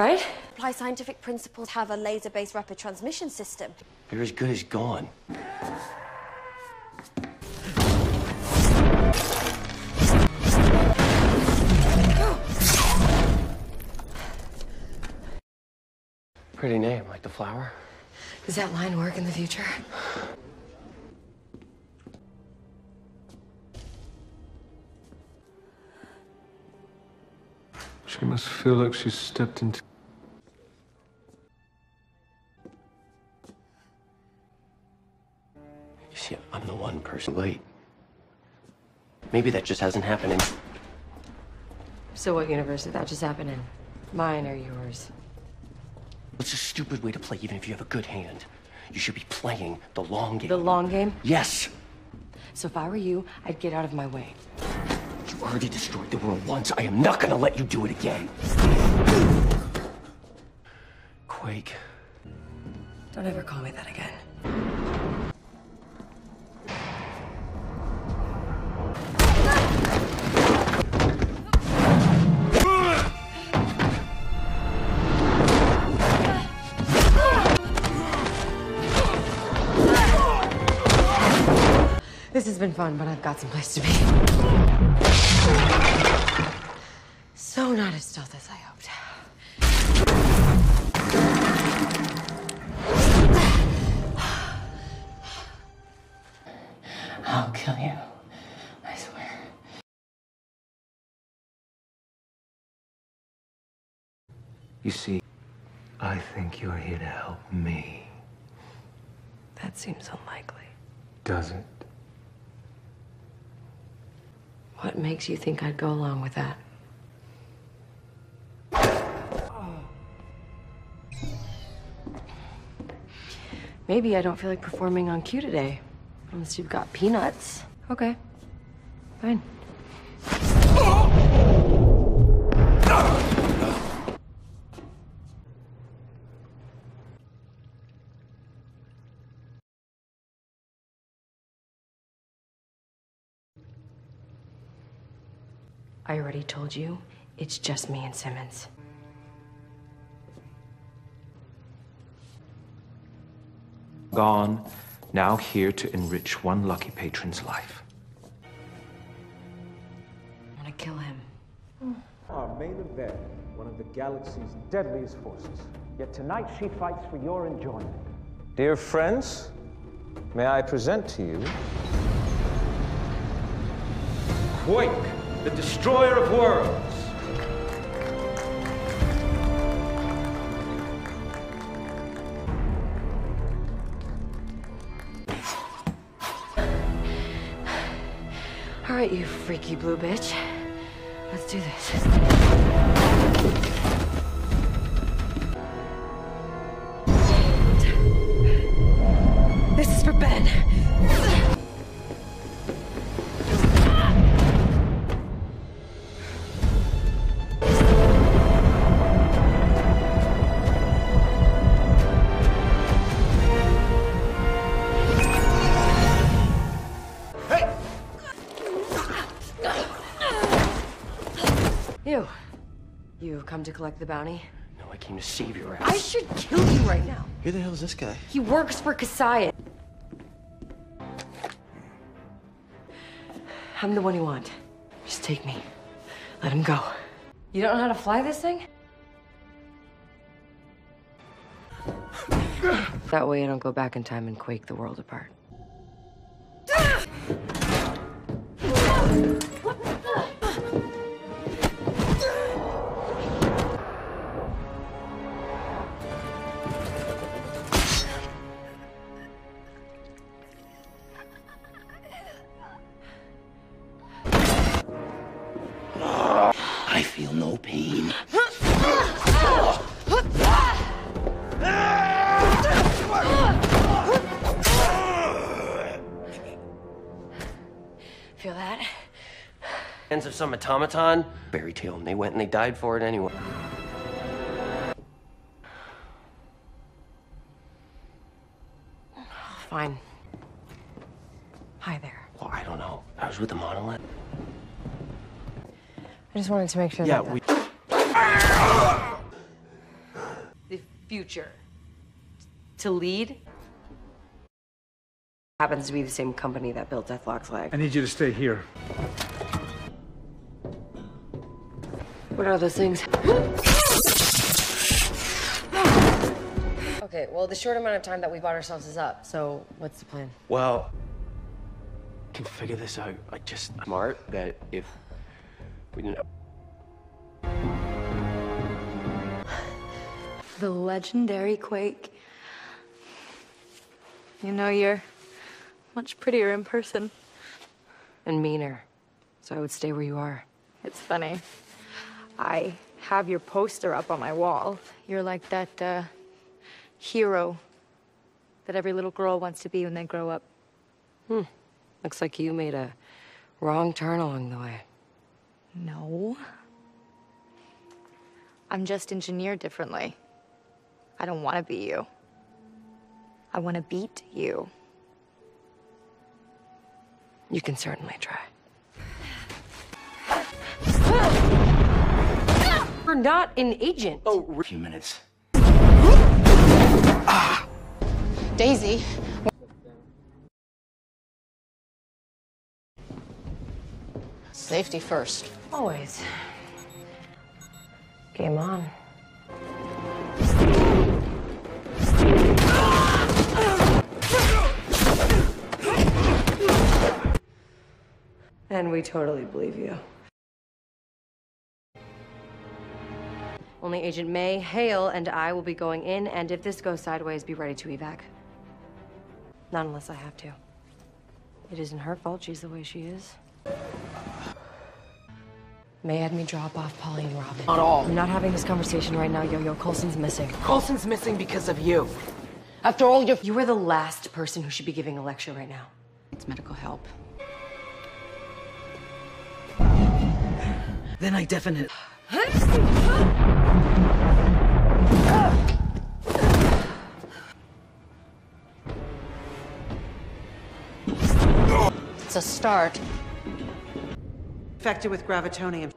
right? Apply scientific principles, have a laser-based rapid transmission system. You're as good as gone. Pretty name, like the flower. Does that line work in the future? She must feel like she's stepped into. You see, I'm the one person late. Maybe that just hasn't happened in. So what universe did that just happen in? Mine or yours? It's a stupid way to play, even if you have a good hand. You should be playing the long game. The long game? Yes! So if I were you, I'd get out of my way. You already destroyed the world once. I am not gonna let you do it again. Quake. Don't ever call me that again. Has been fun, but I've got someplace to be. So not as stealth as I hoped. I'll kill you. I swear. You see, I think you're here to help me. That seems unlikely. Does it? What makes you think I'd go along with that? Maybe I don't feel like performing on cue today. Unless you've got peanuts. Okay. Fine. I already told you, it's just me and Simmons. Gone, now here to enrich one lucky patron's life. I want to kill him. Hmm. Our main event, one of the galaxy's deadliest forces. Yet tonight she fights for your enjoyment. Dear friends, may I present to you Quake, the destroyer of worlds. All right, you freaky blue bitch. Let's do this. Come to collect the bounty? No, I came to save your ass. I should kill you right now. Who the hell is this guy? He works for Kasius. I'm the one you want. Just take me. Let him go. You don't know how to fly this thing? That way I don't go back in time and quake the world apart. I feel no pain. Feel that? Hands of some automaton. Fairy tale, and they went and they died for it anyway. Fine. Hi there. Well, I don't know. I was with the monolith. I just wanted to make sure Yeah, that we. The future to lead happens to be the same company that built Deathlok's leg. I need you to stay here. What are those things? okay, well, the short amount of time that we bought ourselves is up, so what's the plan? Well, I can figure this out. I just smart that if we didn't. The legendary Quake. You know, you're much prettier in person. And meaner. So I would stay where you are. It's funny. I have your poster up on my wall. You're like that uh, hero that every little girl wants to be when they grow up. Hmm. Looks like you made a wrong turn along the way. No. I'm just engineered differently. I don't want to be you. I want to beat you. You can certainly try. You're not an agent. Oh, a few minutes. Daisy. Safety first. Always. Game on. And we totally believe you. Only Agent May, Hale, and I will be going in, and if this goes sideways, be ready to evac. Not unless I have to. It isn't her fault she's the way she is. May had me drop off Polly and Robin. Not all. I'm not having this conversation right now, Yo-Yo. Coulson's missing. Coulson's missing because of you. After all your You are the last person who should be giving a lecture right now. it's medical help. Then I definitely. It's a start. Infected with gravitonium.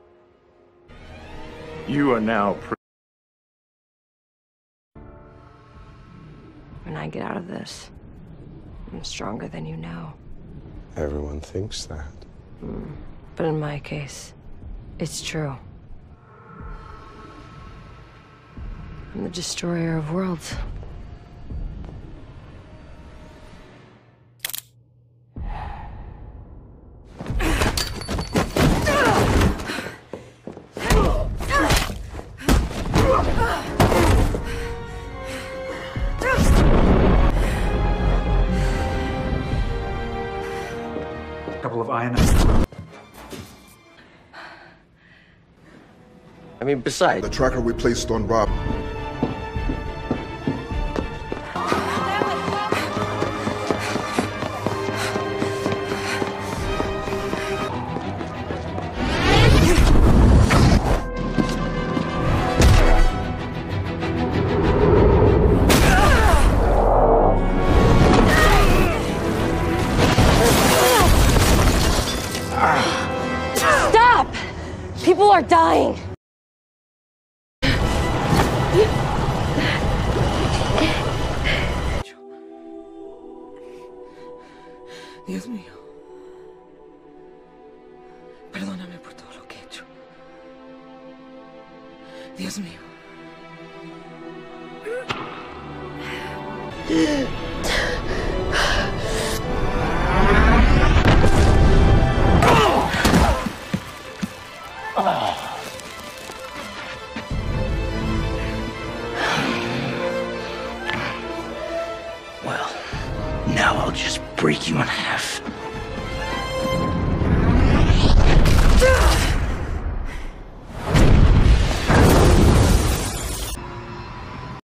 You are now. Pre- When I get out of this, I'm stronger than you know. Everyone thinks that. Hmm. But in my case, it's true. I'm the destroyer of worlds. Couple of iron. I mean, besides, The tracker we placed on Rob. Are dying. Dios mío. Perdóname por todo lo que he hecho. Dios mío. I'll just break you in half.